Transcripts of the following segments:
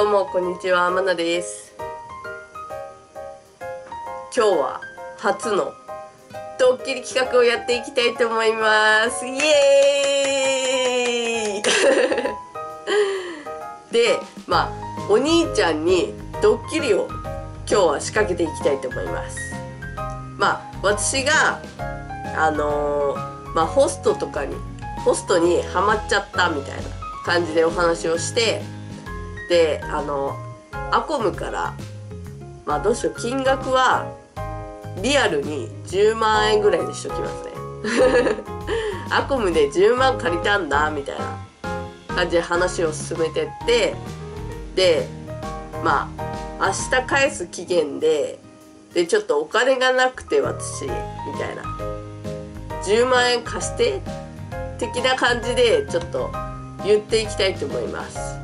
どうもこんにちはまなです。今日は初のドッキリ企画をやっていきたいと思います。イエーイ。でまあお兄ちゃんにドッキリを今日は仕掛けていきたいと思います。まあ私があのー、まあホストとかにホストにハマっちゃったみたいな感じでお話をしてであのアコムからまあどうしよう金額はリアルに10万円ぐらいにしときますね。アコムで10万借りたんだみたいな感じで話を進めてってでまあ明日返す期限ででちょっとお金がなくて私みたいな。10万円貸して的な感じでちょっと言っていきたいと思います。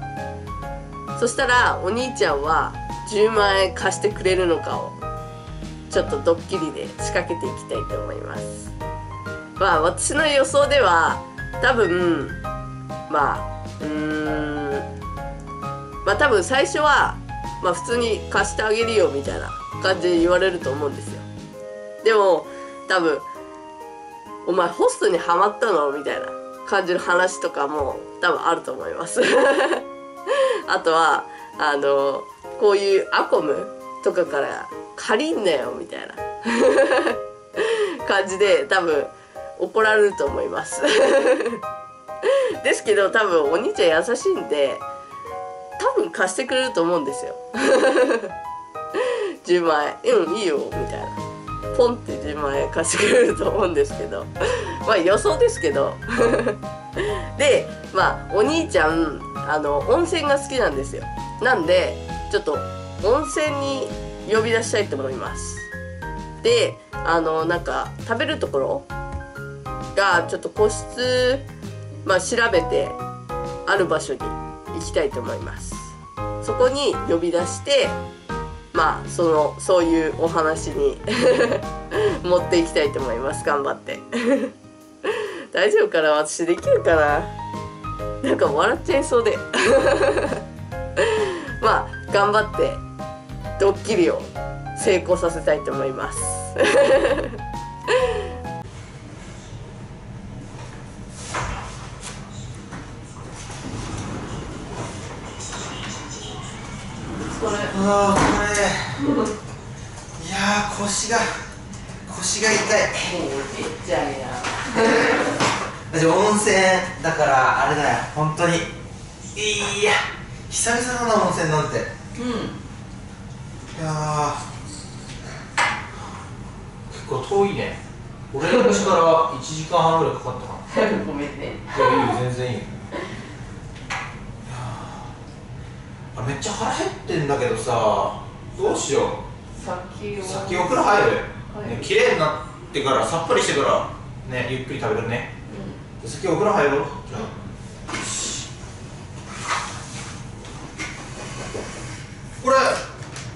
そしたらお兄ちゃんは10万円貸してくれるのかをちょっとドッキリで仕掛けていきたいと思います。まあ私の予想では多分まあうーんまあ多分最初はまあ普通に貸してあげるよみたいな感じで言われると思うんですよ。でも多分お前ホストにハマったのみたいな感じの話とかも多分あると思います。あとはあのこういうアコムとかから借りんなよみたいな。感じで多分怒られると思います。ですけど多分お兄ちゃん優しいんで多分貸してくれると思うんですよ。10万円。うんいいよみたいな。ポンって10万円貸してくれると思うんですけど。まあ予想ですけど。でまあお兄ちゃんあの温泉が好きなんですよ。なんでちょっと温泉に呼び出したいと思います。であのなんか食べるところがちょっと個室まあ調べてある場所に行きたいと思います。そこに呼び出してまあそのそういうお話に 持っていきたいと思います。頑張って。大丈夫かな？私できるかな？なんか笑っちゃいそうで。まあ頑張ってドッキリを成功させたいと思います。これ。ああこれ。いやー腰が腰が痛い。もうおじいちゃんや 私温泉だからあれだよ本当に。いや久々だな温泉なんて。いうん。やー結構遠いね。俺の家から1時間半ぐらいかかったかな。ごめんね。いやいいよ全然いいあめっちゃ腹減ってんだけどさどうしよ先を。う先お風呂入る、はい。ね綺麗になってからさっぱりしてからねゆっくり食べるね先お風呂入ろうじゃあよしこれ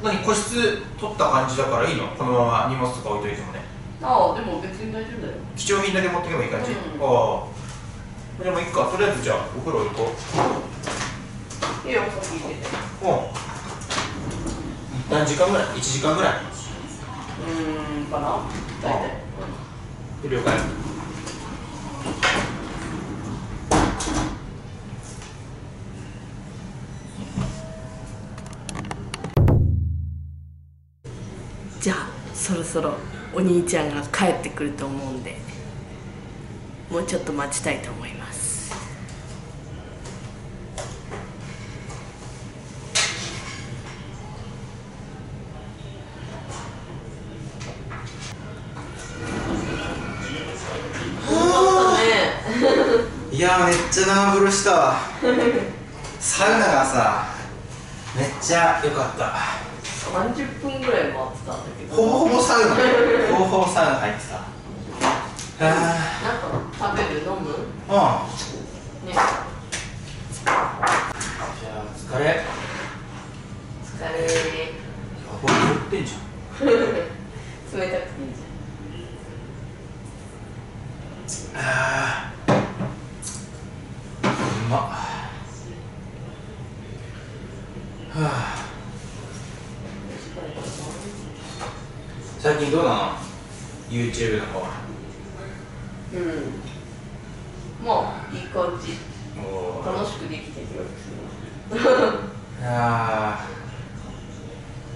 何個室取った感じだからいいのこのまま荷物とか置いといてもねああでも別に大丈夫だよ貴重品だけ持ってけばいい感じ、うんああでもいいかとりあえずじゃあお風呂行こういいよ先入れてもう何時間ぐらい ?1 時間ぐらいうーんかな大体了解そろそろお兄ちゃんが帰ってくると思うんでもうちょっと待ちたいと思います。いやーめっちゃ長風呂したわ。サウナがさめっちゃ良かった。30分ぐらい待ってたほぼほぼサウナほぼほぼサウナ入ってたあなんか食べる？飲む？ーうん。ね。じゃあお疲れ。や疲れ。ばい酔ってんじゃん。冷たくていいじあー。うまっ。あ最近どうなの？YouTube の方は。うん。まあいい感じ。お楽しくできてるよ。あ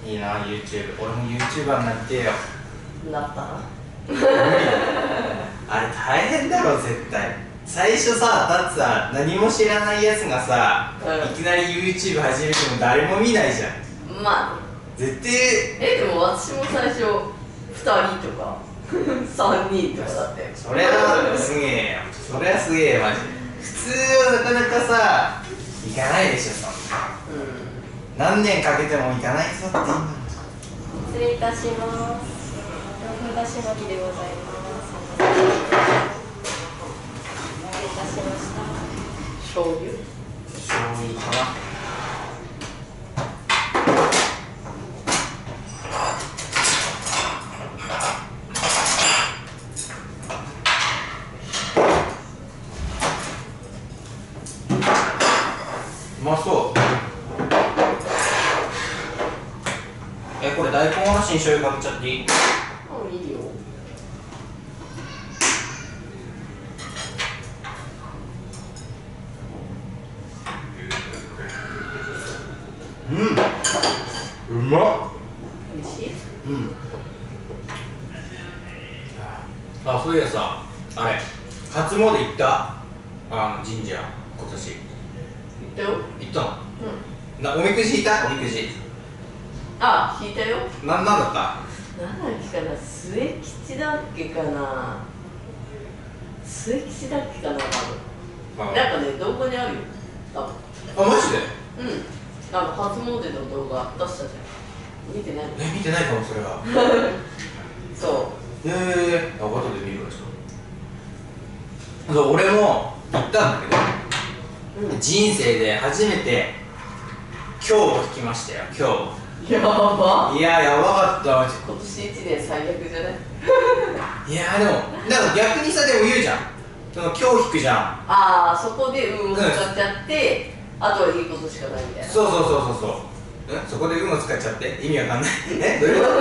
ー。いいな YouTube 俺も YouTuber になってよ。なった？な無理だあれ大変だろ絶対。最初さだってさ何も知らないやつがさ、うん。いきなり YouTube 始めても誰も見ないじゃん。まあ。絶対。えでも私も最初2人とか。3人とかだったよそれはすげえよ。それはすげえよマジで。普通はなかなかさ行かないでしょそんな。うん。何年かけても行かないぞって失礼いたします。洋風だし巻きでございます。失礼いたしました。醤油？醤油かなうまそうえこれ大根おろしに醤油かけちゃっていいあいいよ。うん。うまっ。美味しい？うん。あそういやさあれ初詣行った？あの神社今年。言ったよ。行ったの？うん。なおみくじ引いた？おみくじあ引いたよ。ななんだった？なんだっけかな？末吉だっけかな？末吉だっけかな多分。なんかね動画にあるよ。多分。あマジで？うん。あの初詣の動画出したじゃん。見てない？え見てないかもそれは。そええー、あ後で見るわちょっと。そう俺も行ったんだけどううん。人生で初めて今日を引きましたよ今やば。日いややばかったマジ。今年一年最悪じゃない？いやでもなんか逆にさでも言うじゃん。その今日引くじゃん。ああそこで運を使っちゃって、あとはいいことしかないみたいな。そうそうそうそうそう。え？そこで運を使っちゃって？意味わかんない。え？どういうこと？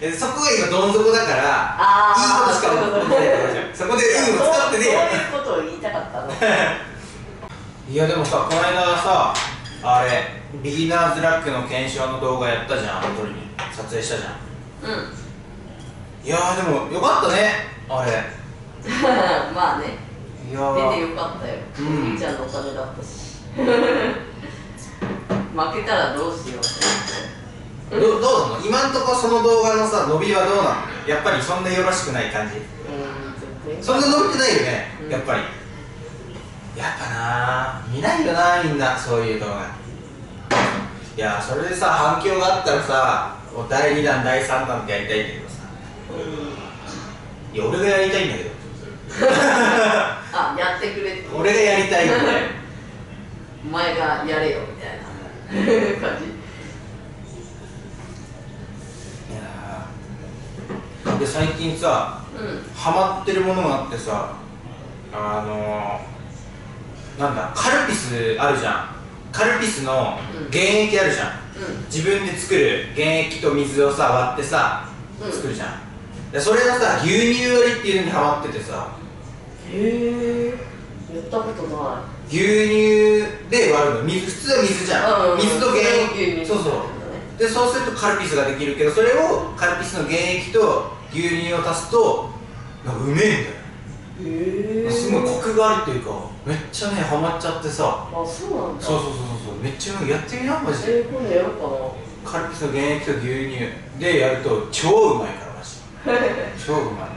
えそこが今どん底だからあーいいことしか思ってないそこで運を使ってねそういうことを言いたかったの。いやでもさこの間さあれビギナーズラックの検証の動画やったじゃん撮りに撮影したじゃん。うん。いやーでもよかったねあれ。まあね。いやー。出てよかったよ、うん。お兄ちゃんのお金だったし。負けたらどうしようってどどうなの？今んとこその動画のさ伸びはどうなの？やっぱりそんなよろしくない感じ？うんそんな伸びてないよね、うん。やっぱり。やっぱな見ないよなみんなそういう動画いやそれでさ反響があったらさもう第2弾第3弾ってやりたいんだけどさ。うんいや俺がやりたいんだけど。あやってくれって。俺がやりたいんだよ。お前がやれよみたいな。感じ。いやー。で最近さうん。ハマってるものがあってさあのー、なんだカルピスあるじゃんカルピスのうん。原液あるじゃん、うん。自分で作る原液と水をさ割ってさうん。作るじゃん、でそれのさ牛乳割りっていうのにハマっててさ。へえ。やったことな牛乳で割るの。水普通は水じゃん、うんうん水と原液。そうそう。でそうするとカルピスができるけどそれをカルピスの原液と牛乳を足すとなんかうめえんだよすごいコクがあるっていうかめっちゃねハマっちゃってさ。あそうなんだ。そうそうそうそうめっちゃやってみなマジで。えー、今度やろうかな。カルピスの原液と牛乳。でやると超うまいからマジで。超うまい。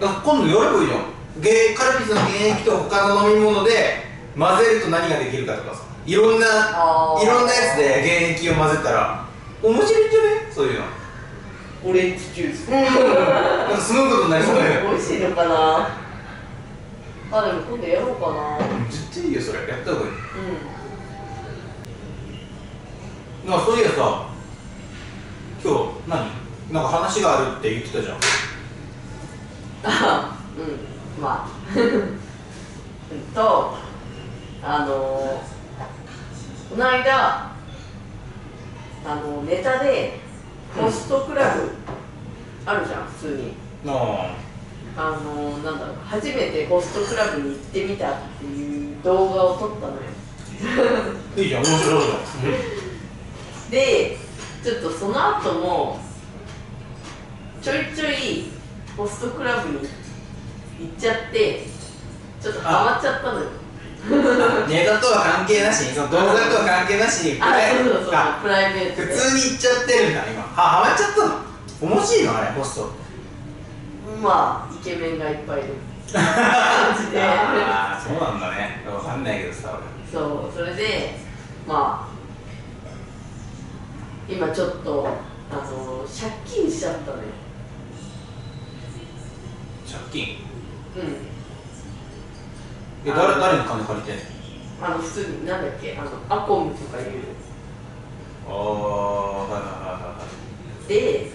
だから今度やればいいじゃん。ゲカルピスの原液と他の飲み物で混ぜると何ができるかとかさ。いろんないろんなやつで原液を混ぜたら面白いんじゃね？そういうの。オレンジジュース。なんかすごいことになりそうだよ 美味しいのかな？あでも今度やろうかな。絶対いいよそれやった方がいい。うん。なそういやさ今日何？なんか話があるって言ってたじゃん。あうんまあ。う んとあのー、この間あのネタでホストクラブあるじゃん普通に。ああのなんだろう初めてホストクラブに行ってみたっていう動画を撮ったのよ。いいじゃん面白いじゃんでちょっとその後もちょいちょいホストクラブに行っちゃってちょっとハマっちゃったのよ。ネタとは関係なしにその動画とは関係なしにプあライベート普で通に行っちゃってるんだ今。はハマっちゃったの？面白いのあれホストまあイケメンがいっぱいいる。感じでああそうなんだね。わかんないけどさそうそれでまあ今ちょっとあの借金しちゃったのよ。俺借金？うん。え誰誰に金借りてんの？あの普通になんだっけあのアコムとかいう。ああはいはいはいはで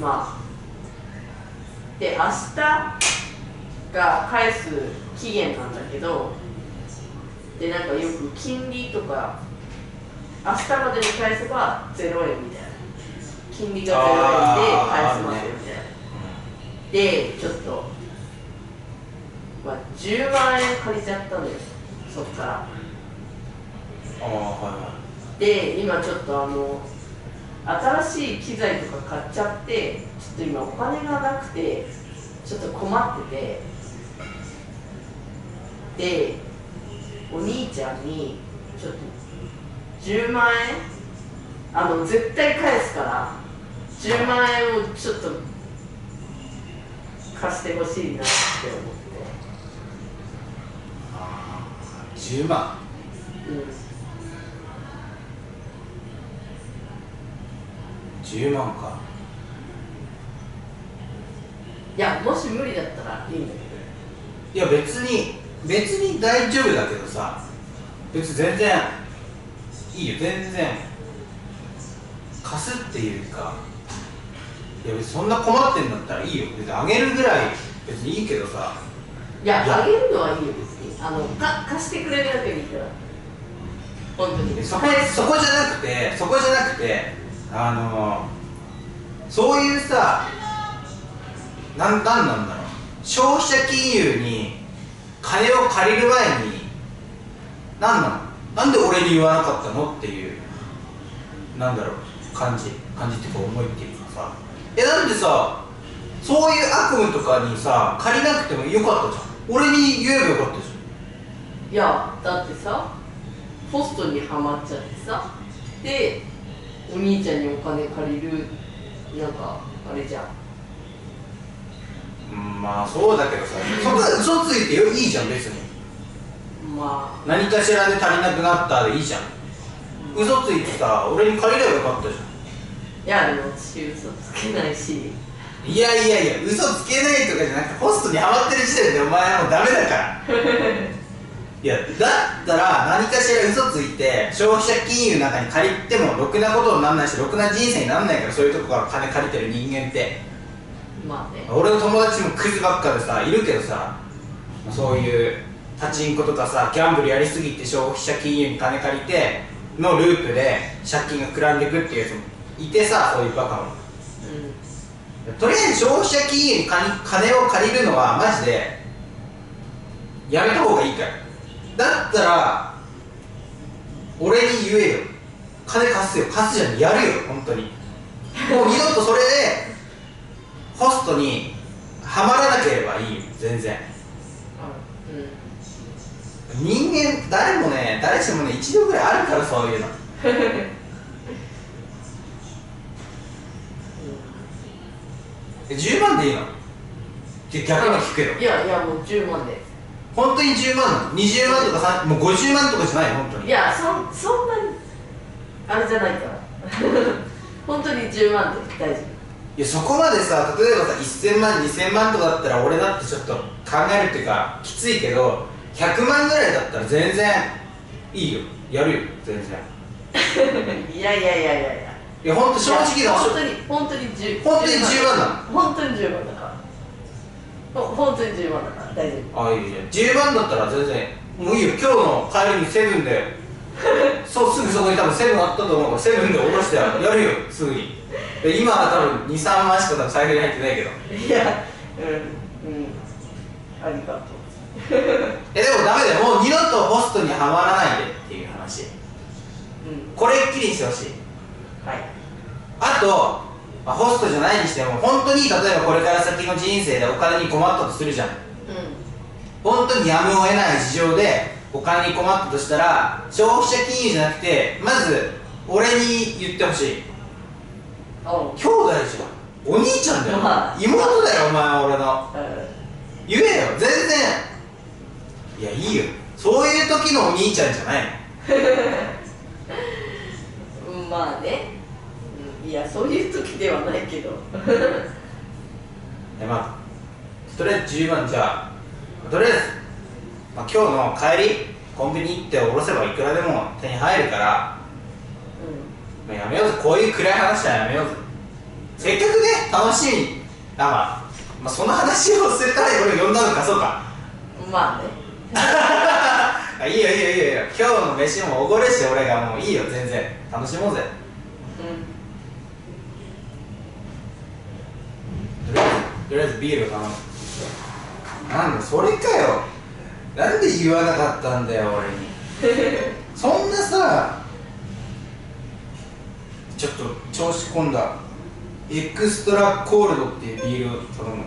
まあで明日が返す期限なんだけどでなんかよく金利とか明日までに返せば0円みたいな。金利が0円で返せますよみたいな。でちょっと、まあ、10万円借りちゃったのよ。そっから。で今ちょっとあの新しい機材とか買っちゃってちょっと今お金がなくてちょっと困っててでお兄ちゃんにちょっと10万円？あの絶対返すから10万円をちょっと貸してほしいなって思って。ああ10万？うん10万か。いやもし無理だったらいいんだけど。いや別に別に大丈夫だけどさ。別に全然いいよ。全然貸すっていうか。いや別にそんな困ってんだったらいいよ。別にあげるぐらい別にいいけどさ。いや。あげるのはいいよ別に。あのか貸してくれるだけでいいから。本当に。そこそこじゃなくてそこじゃなくてあのそういうさななんなんだろう。消費者金融に金を借りる前になんなの？なんで俺に言わなかったのっていうなんだろう感じ感じっていうか思いっていうかさ。えなんでさそういう悪夢とかにさ借りなくてもよかったじゃん。俺に言えばよかったじゃん。いやだってさポストにはまっちゃってさ。でお兄ちゃんにお金借りるなんかあれじゃん。うんまあそうだけどさそこは嘘ついてよいいじゃん別に。まあ。何かしらで足りなくなったでいいじゃん。嘘ついてさ俺に借りればよかったじゃいやでも私嘘つけないし。んいやいやいや嘘つけないとかじゃなくてホストにハマってる時点でお前はもうダメだから いやだったら何かしら嘘ついて消費者金融の中に借りてもろくなことにならないしろくな人生にならないからそういうとこから金借りてる人間って。まあね。俺の友達もクズばっかでさいるけどさそういうパチンコとかさギャンブルやりすぎて消費者金融に金借りてのループで借金が膨らんでいくっていうやつもいてさそういうバカも。うとりあえず消費者金融に金金を借りるのはマジでやめた方がいいからだったら俺に言えよ。金貸すよ。貸すじゃん。やるよ。本当に。もう二度とそれでホストにはまらなければいい。よ全然。んうん人間誰もね誰しもね一度ぐらいあるからそういうの。え10万でいいの？って逆に聞くよいやいやもう10万で本当に10万なの20万とかさもう50万とかじゃない本当に。いやそそんなにあれじゃないから。本当に10万で大丈いやそこまでさ例えばさ1000万2000万とかだったら俺だってちょっと考えるっていうかきついけど100万ぐらいだったら全然いいよ。やるよ全然。夫 いやいやいやいやいや。いや本当正直な本当に本当に10本当に10万なの。本当に10万だから。ほ本当に10万だ大丈夫。あいいじゃん10万だったら全然もういいよ。今日の帰りにセブンで そうすぐそこに多分セブンあったと思う。からセブンで下ろしてやるよ。すぐに。で今は多分23万しか多分財布に入ってないけど。いやうんうん。ありがとう。えでもダメだよ。もう二度とホストにはまらないでっていう話。うん。これっきりにしてほしい。はい。あと、まあ、ホストじゃないにしても本当に例えばこれから先の人生でお金に困ったとするじゃん。う本当にやむを得ない事情でお金に困ったとしたら消費者金融じゃなくてまず俺に言ってほしい。兄弟じゃん。お兄ちゃんだよ、まあ。妹だよお前俺の。う言えよ全然。いやいいよ。そういう時のお兄ちゃんじゃない。まあね、うん、いやそういう時ではないけど。でまあとりあえず10万じゃあとりあえず、まあ、今日の帰りコンビニ行って下ろせばいくらでも手に入るから、うまあ、やめようぜ。こういう暗い話はやめようぜ。せっかくね楽しみにあ、まあ、まあその話をするために俺呼んだのかそうか。んまあね。あ いいよいいよいいよ。今日の飯もおごるし俺がもういいよ全然。楽しもうぜ。うん。とりあえずとりあえずビールを頼むなんだそれかよ。なんで言わなかったんだよ俺に。そんなさちょっと調子込んだエクストラコールドっていうビールを頼む。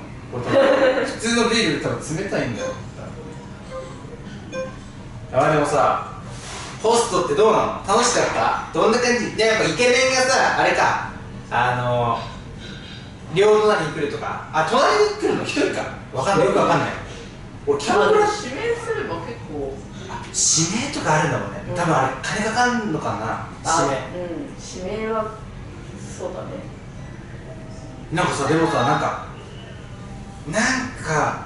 普通のビール多分冷たいんだよ。あでもさホストってどうなの？楽しかった？どんな感じ？でやっぱイケメンがさあれか。あの両隣に来るとかあ隣に来るの一人か。わかんない。よくわかんない。俺キャバクラ指名すれば結構。指名とかあるんだもんね、うん。多分あれ金かかんのかな。あ指名。うん。指名はそうだね。なんかさでもさなんかなんか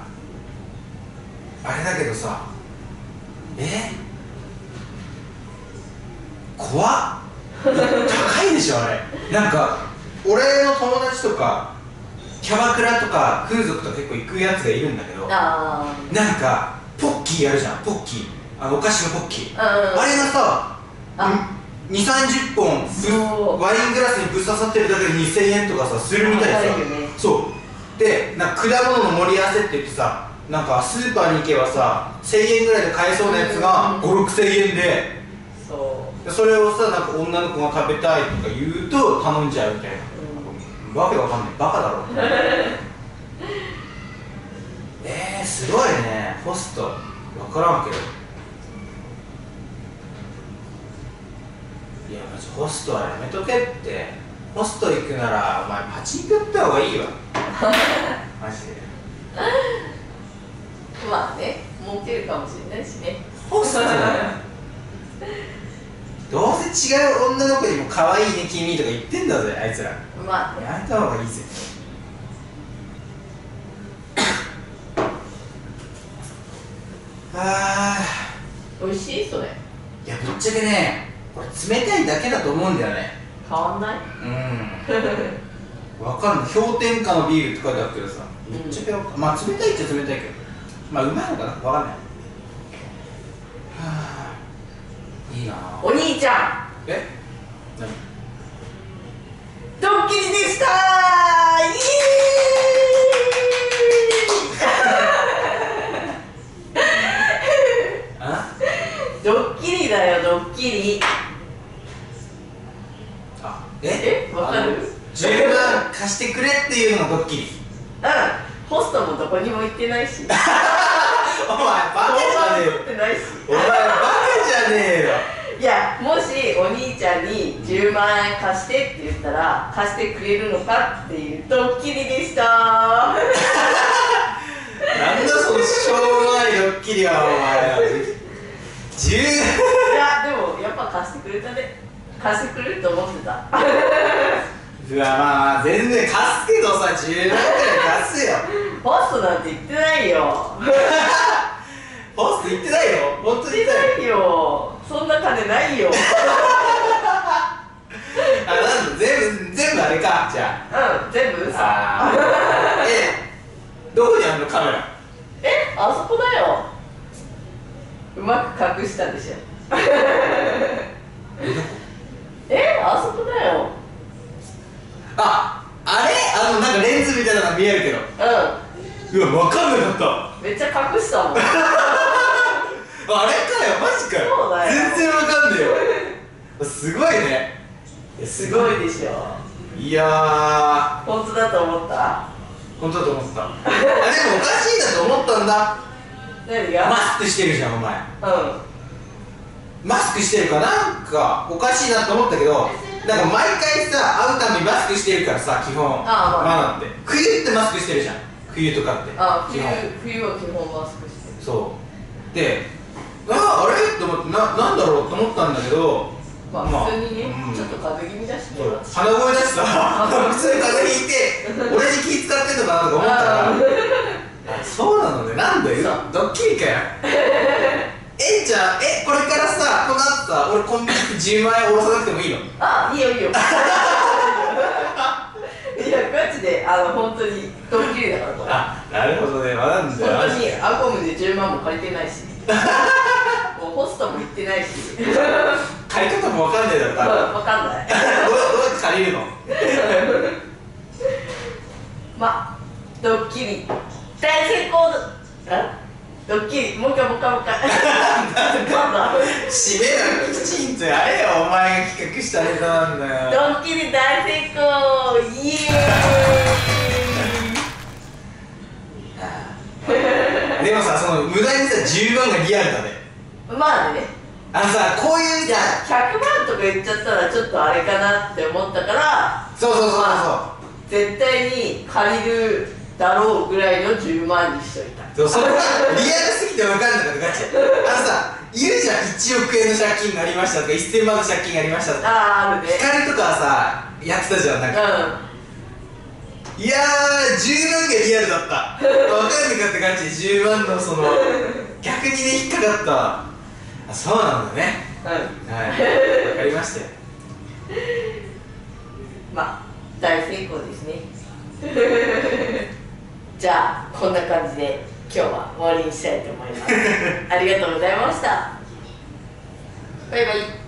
あれだけどさえ？怖っ。高いでしょあれ。なんか俺の友達とかキャバクラとか風俗とか結構行くやつがいるんだけどあなんかポッキーやるじゃんポッキー。あのお菓子のポッキー。あれがさあ。2 3 0本ワイングラスにぶっ刺さってるだけで2000円とかさするみたいでさ。そう。でなんか果物の盛り合わせって言ってさなんかスーパーに行けばさ1000円ぐらいで買えそうなやつがうん5 6 0 0円で。そでそれをさなんか女の子が食べたいとか言うと頼んじゃうみたいな、わけわかんない。バカだろ。えー、すごいね。ホスト。わからんけど。いやマジホストはやめとけって。ホスト行くならお前パチンコやった方がいいわ。マジで。うまあね儲けるかもしれないしね。ホストどうせ違う女の子にも可愛いね君とか言ってんだぜあいつら。まあね。やめた方がいいぜ。あ美味しいそれ。ーいやぶっちゃけねこれ冷たいだけだと思うんだよね。変わんない？うん。わかんない氷点下のビールって書いてあるけどさぶっちゃけわかん。まあ冷たいっちゃ冷たいけど。まあうまいのかな？わかんない。はあ。いいなお兄ちゃえ？何んドッキリでした！ドッキリだよドッキリ。あえ？え？わかる？あの10万貸してくれっていうのがドッキリ。うん。ホストもどこにも行ってないし。お前バカじゃねえよ。お前バカじゃねえよいやもしお兄ちゃんに10万円貸してって言ったら貸してくれるのかっていうドッキリでした。なんだそのしょうもないドッキリはお前。10いやでもやっぱ貸してくれたね。貸してくれると思ってた。うわまあ全然貸すけどさ10万くらい貸すよ。ホストなんて言ってないよ。ホスト言ってないよ。本当に言ってないよそんな金ないよ。あなんだ全部全部あれかじゃうん全部？嘘ああー。えどこにあるのカメラ？えあそこだよ。うまく隠したでしょ。あそこだよ。ああれ？あのなんかレンズみたいなのが見えるけど。ううわ分かんなかっんめっちゃ隠したもんたあれかよマジかよそうだよ全然分かんねえよすごいねすごいでしょいや本当だと思ったー本当だと思ってた。あでもおかしいなと思ったんだ。何が？マスクしてるじゃんお前。うん。マスクしてるからなんかおかしいなと思ったけどなんか毎回さ会うたびマスクしてるからさ基本。ああまあ。マナって。冬ってマスクしてるじゃん。冬とかって。あ冬冬は基本マスクしてる。そう。であああれ？と思ってななんだろうと思ったんだけどまあまあ普通にね、うんちょっと風邪気味だしね。鼻声出してさ普通に風邪ひいて俺に気使ってんのかなとか思ったら ああそうなのね。なんだよドッキリかよ。えんちゃんえこれからさこの後さ俺コンビニで10万円下ろさなくてもいいの？あいいよいいよ。い やガチであの本当にドッキリだからこれ。あなるほどね。なんだよ本当にアコムで10万も借りてないし。もうホストも行ってないし借り方もわかんねえだろ多分。分かんない。どうやって借りるの？まドッキリ。大成功ドッキリ。もう一回もう一回もう一回。な んだ。締めなきちんとやれよお前が企画したネタなんだよ。ドッキリ大成功。イエでもさその無駄にさ10万がリアルだね。ーイまあねあのさこういうじゃさあ100万とか言っちゃったらちょっとあれかなって思ったからそうそうそうそう、ま絶対に借りるだろうぐらいの10万にしといた。そうそれがリアルすぎて分かんなかったガチであのさ言うじゃん1億円の借金がありましたとか1000万の借金がありましたとか。あああるね。光とかはさやってたじゃんなんか。ういやー10万がリアルだった。分かんなかったガチで10万のその逆にね引っかかったあそうなんだね。んうんはい。分かりましたよ。まあ大成功ですね。じゃあこんな感じで今日は終わりにしたいと思います。ありがとうございました。バイバイ